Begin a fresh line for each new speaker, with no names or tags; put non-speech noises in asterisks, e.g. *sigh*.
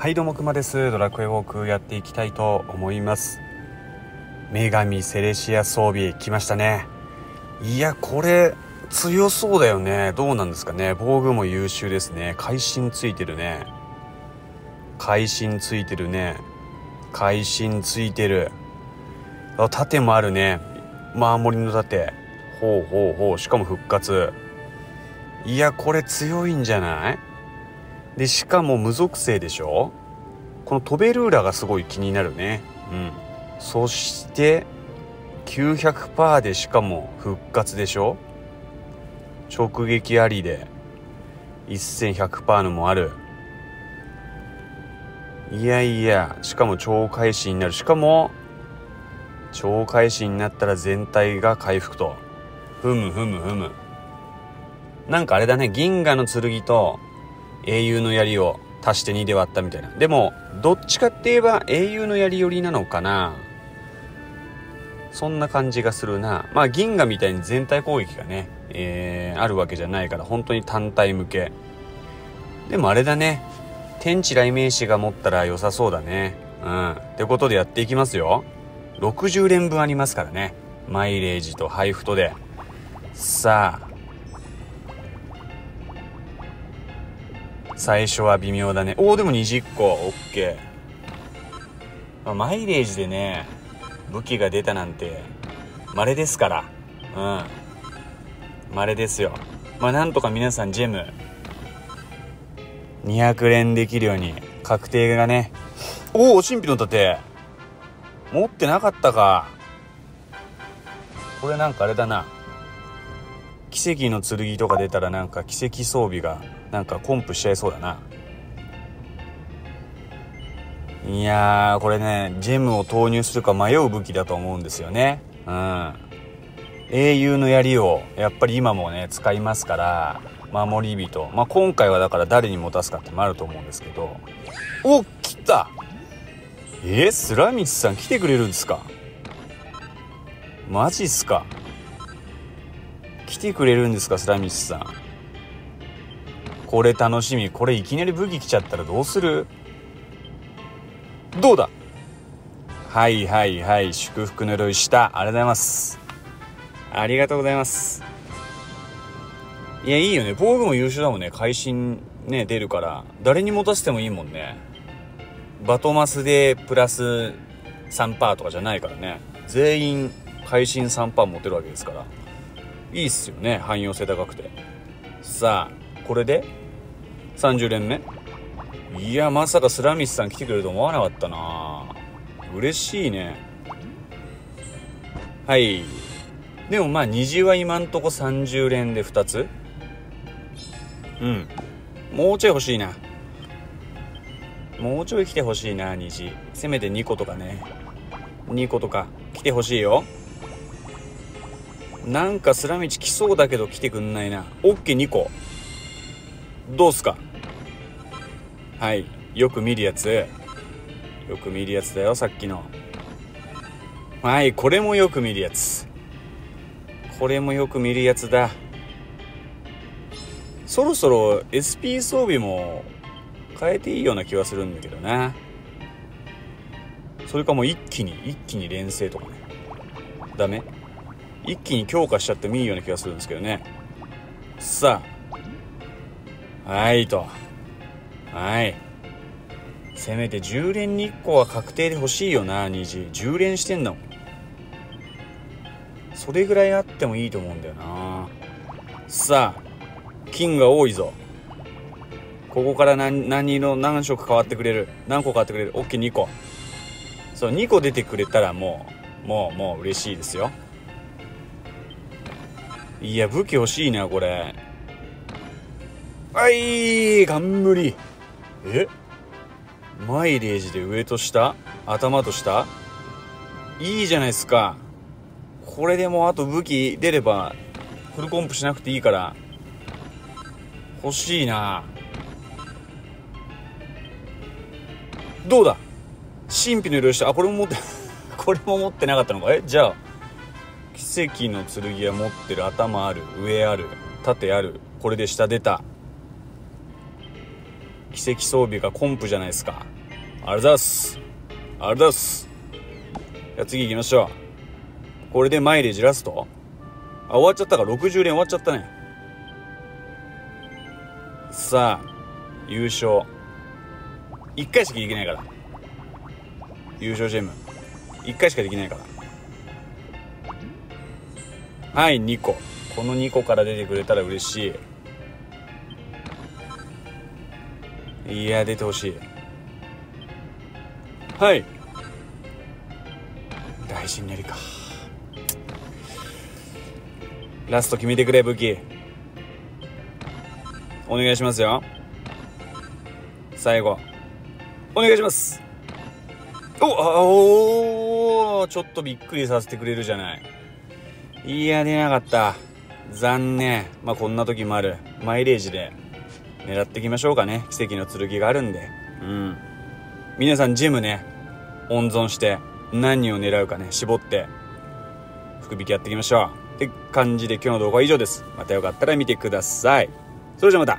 はいどうもくまです。ドラクエウォークやっていきたいと思います。女神セレシア装備来ましたね。いやこれ強そうだよね。どうなんですかね。防具も優秀ですね。会心ついてるね。会心ついてるね。会心ついてる。あ盾もあるね。守りの盾。ほうほうほう。しかも復活。いやこれ強いんじゃない？でしかも無属性でしょ？このトベルーラがすごい気になるね。うん。そして900%でしかも復活でしょ？直撃ありで。1100%のもある。いやいやしかも超回死になる。しかも超回死になったら全体が回復と。ふむふむふむ。なんかあれだね銀河の剣と英雄の槍を足して2で割ったみたいな。でもどっちかって言えば英雄の槍寄りなのかな。そんな感じがするな。まあ銀河みたいに全体攻撃がね、えー、あるわけじゃないから本当に単体向け。でもあれだね。天地雷鳴士が持ったら良さそうだね。うん。ってことでやっていきますよ。60連分ありますからね。マイレージとハイフトで。さあ最初は微妙だね。おおでも20個。オッケー、まあ、マイレージでね武器が出たなんて稀ですから。うん。稀ですよ。まあなんとか皆さんジェム200連できるように確定がね。おお神秘の盾。持ってなかったか。これなんかあれだな。奇跡の剣とか出たらなんか奇跡装備が。なんかコンプしちゃいそうだな。いやこれねジェムを投入するか迷う武器だと思うんですよね。うん。英雄の槍をやっぱり今もね使いますから守り人。まあ今回はだから誰に持たすかってもあると思うんですけど。お来た！えー、スラミツさん来てくれるんですか？マジっすか？来てくれるんですかスラミツさん。これ楽しみこれいきなり武器来ちゃったらどうする？どうだ？はいはいはい祝福の鎧した。ありがとうございます。ありがとうございます。いやいいよね。防具も優秀だもんね。会心ね出るから。誰に持たせてもいいもんね。バトマスでプラス3%とかじゃないからね。全員会心3%持てるわけですから。いいっすよね。汎用性高くて。さあこれで？30連目。いやまさかスラミスさん来てくれると思わなかったな。嬉しいね。はい。でもまあ虹は今んとこ30連で2つ。うん。もうちょい欲しいな。もうちょい来てほしいな虹せめて2個とかね。2個とか来てほしいよ。なんかスラミチ来そうだけど来てくんないな。オッケー2個。どうすか？はい。よく見るやつ。よく見るやつだよさっきの。はいこれもよく見るやつ。これもよく見るやつだ。そろそろ SP 装備も変えていいような気はするんだけどな。それかもう一気に一気に連成とかね。ダメ。一気に強化しちゃってもいいような気がするんですけどね。さあ。はいと。はい。せめて10連日光は確定で欲しいよな虹10連してんだもん。それぐらいあってもいいと思うんだよな。さあ金が多いぞ。ここから何何色何色変わってくれる？何個変わってくれる？OK2 個。そう2個出てくれたらもうもうもう嬉しいですよ。いや武器欲しいなこれ。はい冠。え？マイレージで上と下？頭と下？いいじゃないですか。これでもあと武器出ればフルコンプしなくていいから。欲しいな。どうだ？神秘の色したあこれも持って *laughs* これも持ってなかったのか？え？じゃあ奇跡の剣は持ってる。頭ある。上ある。縦ある。これで下出た。奇跡装備がコンプじゃないですか。ありがとうございます。ありがとうございます。じゃあ次行きましょう。これでマイレージラストあ終わっちゃったか。60連終わっちゃったね。さあ優勝。1回しかできないから。優勝ジェム。1回しかできないから。はい2個。この2個から出てくれたら嬉しい。いや出てほしい。はい。大事になりか。ラスト決めてくれ武器。お願いしますよ。最後。お願いします。おあおちょっとびっくりさせてくれるじゃない。いや出なかった。残念。まあこんな時もある。マイレージで狙っていきましょうかね。奇跡の剣があるんで。うん。皆さんジムね。温存して何を狙うかね。絞って福引きやっていきましょう。って感じで今日の動画は以上です。またよかったら見てください。それじゃまた。